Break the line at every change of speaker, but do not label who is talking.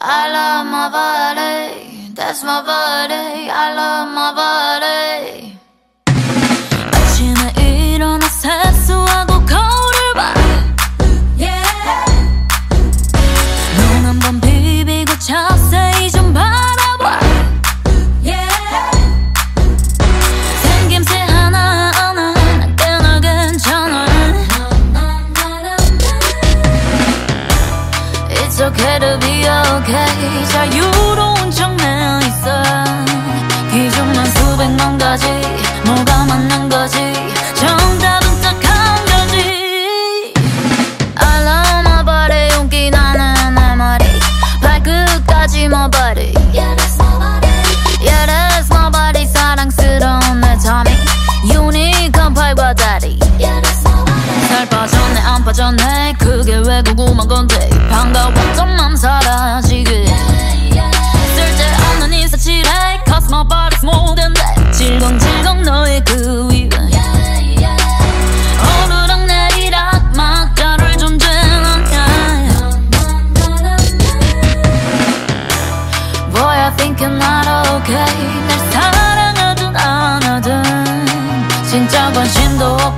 I love my body, that's my body, I love my body. Okay to be okay. 자유로운 척내 있어. 기준만 수백 만 가지. 뭐가 맞는 거지? 정답은 딱 한 가지. I love my body. 용기 나는 내 머리. 발끝까지 my body. Yeah, 빠졌네 안 빠졌네 그게 왜 궁금한 건데 사라지게 쓸데없는 인사치레 Cosmopolit's 모든 데 질겅질겅 너의 그 위에 오르락 내리락 막다를 존재는 Boy I think I'm not okay. 날 사랑하든 안 하든 진짜 관심도 없고